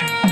Yeah.